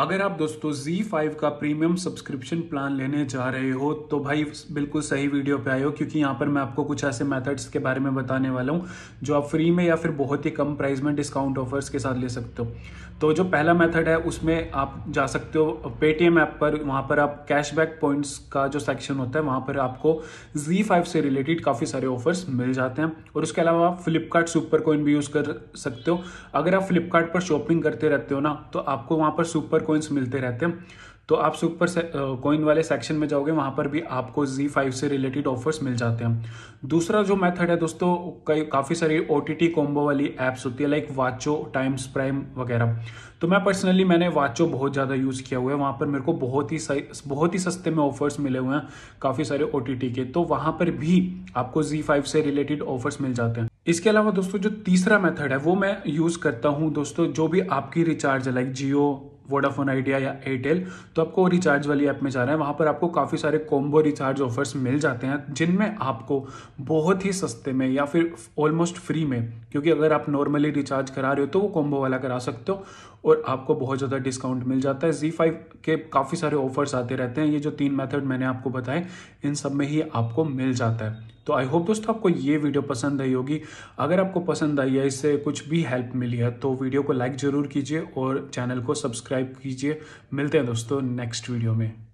अगर आप दोस्तों Z5 का प्रीमियम सब्सक्रिप्शन प्लान लेने जा रहे हो तो भाई बिल्कुल सही वीडियो पे आए हो, क्योंकि यहाँ पर मैं आपको कुछ ऐसे मेथड्स के बारे में बताने वाला हूँ, जो आप फ्री में या फिर बहुत ही कम प्राइस में डिस्काउंट ऑफर्स के साथ ले सकते हो। तो जो पहला मेथड है, उसमें आप जा सकते हो पेटीएम ऐप पर, वहाँ पर आप कैशबैक पॉइंट्स का जो सेक्शन होता है, वहाँ पर आपको Z5 से रिलेटेड काफ़ी सारे ऑफर्स मिल जाते हैं। और उसके अलावा आप फ्लिपकार्ट सुपर कोइन भी यूज़ कर सकते हो। अगर आप फ्लिपकार्ट पर शॉपिंग करते रहते हो ना तो आपको वहाँ पर सुपर कोइंस मिलते रहते हैं। तो आप सुपर कोइन वाले सेक्शन में जाओगे, वहाँ पर भी आपको Z5 से रिलेटेड ऑफर्स मिल जाते हैं। दूसरा जो मेथड है दोस्तों, कई, काफ़ी सारी ओ टी कॉम्बो वाली एप्स होती है लाइक वाचो टाइम्स प्राइम वगैरह। तो मैं पर्सनली मैंने वाचो बहुत ज़्यादा यूज़ किया हुआ है। वहाँ पर मेरे को बहुत ही सही, बहुत ही सस्ते में ऑफर्स मिले हुए हैं, काफ़ी सारे ओटीटी के। तो वहाँ पर भी आपको Z5 से रिलेटेड ऑफर्स मिल जाते हैं। इसके अलावा दोस्तों, जो तीसरा मेथड है, वो मैं यूज़ करता हूँ दोस्तों, जो भी आपकी रिचार्ज है लाइक जियो वोडाफोन आइडिया या एयरटेल तो आपको रिचार्ज वाली ऐप में जा रहे हैं। वहाँ पर आपको काफ़ी सारे कॉम्बो रिचार्ज ऑफर्स मिल जाते हैं, जिनमें आपको बहुत ही सस्ते में या फिर ऑलमोस्ट फ्री में, क्योंकि अगर आप नॉर्मली रिचार्ज करा रहे हो तो वो कॉम्बो वाला करा सकते हो और आपको बहुत ज़्यादा डिस्काउंट मिल जाता है। जी फाइव के काफ़ी सारे ऑफर्स आते रहते हैं। ये जो तीन मेथड मैंने आपको बताए, इन सब में ही आपको मिल जाता है। तो आई होप दोस्तों आपको ये वीडियो पसंद आई होगी। अगर आपको पसंद आई है, इससे कुछ भी हेल्प मिली है तो वीडियो को लाइक ज़रूर कीजिए और चैनल को सब्सक्राइब कीजिए। मिलते हैं दोस्तों नेक्स्ट वीडियो में।